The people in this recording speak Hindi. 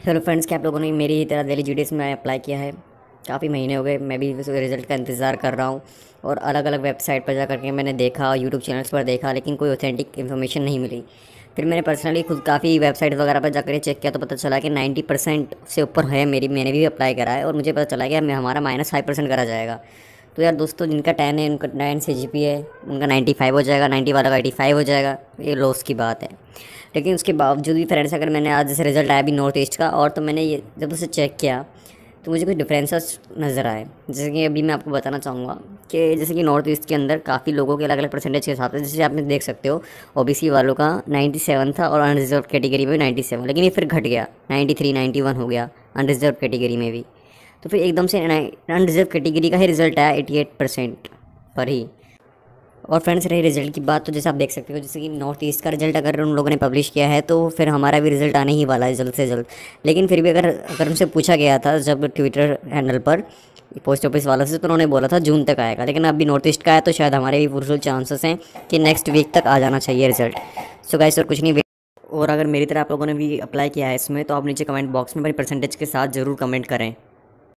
हेलो फ्रेंड्स क्या आप लोगों ने मेरी ही तरह दिल्ली जीडीएस में अप्लाई किया है? काफ़ी महीने हो गए, मैं भी रिज़ल्ट का इंतज़ार कर रहा हूँ। और अलग अलग वेबसाइट पर जा करके मैंने देखा यूट्यूब चैनल्स पर देखा, लेकिन कोई ऑथेंटिक इन्फॉर्मेशन नहीं मिली। फिर मैंने पर्सनली खुद काफ़ी वेबसाइट वगैरह पर जाकर चेक किया तो पता चला कि 90 परसेंट से ऊपर है मेरी, मैंने भी अप्लाई करा है और मुझे पता चला कि हमारा माइनस फाइव करा जाएगा। तो यार दोस्तों, जिनका टेन है, उनका नाइन से जी है, उनका नाइन्टी फाइव हो जाएगा नाइन्टी वाला का एटी फाइव हो जाएगा। ये लॉस की बात है। लेकिन उसके बावजूद भी फ्रेंड्स अगर मैंने आज जैसे रिज़ल्ट आया भी नॉर्थ ईस्ट का, और तो मैंने ये जब उसे चेक किया तो मुझे कुछ डिफरेंसेस नज़र आए। जैसे कि अभी मैं आपको बताना चाहूँगा कि जैसे कि नॉर्थ ईस्ट के अंदर काफ़ी लोगों के अलग अलग परसेंटेज के हिसाब से जैसे आप देख सकते हो ओबीसी वालों का 97 था और अनरिजर्व कैटेगरी में भी 97 लेकिन ये फिर घट गया। 93 91 हो गया अनरिजर्व कैटेगरी में भी। तो फिर एकदम से अनरिजर्व कैटेगरी का ही रिज़ल्ट आया एटी एट परसेंट पर ही। और फ्रेंड्स रही रिज़ल्ट की बात तो जैसे आप देख सकते हो, जैसे कि नॉर्थ ईस्ट का रिज़ल्ट अगर उन लोगों ने पब्लिश किया है तो फिर हमारा भी रिज़ल्ट आने ही वाला है जल्द से जल्द। लेकिन फिर भी अगर अगर उनसे पूछा गया था जब ट्विटर हैंडल पर पोस्ट ऑफ़िस वाला से तो उन्होंने बोला था जून तक आएगा। लेकिन अभी नॉर्थ ईस्ट का है तो शायद हमारे भी पुरसुल चांसेस हैं कि नेक्स्ट वीक तक आ जाना चाहिए रिज़ल्ट सो गाइस और कुछ नहीं और अगर मेरी तरह आप लोगों ने भी अप्लाई किया है इसमें तो आप नीचे कमेंट बॉक्स में अपनी परसेंटेज के साथ ज़रूर कमेंट करें।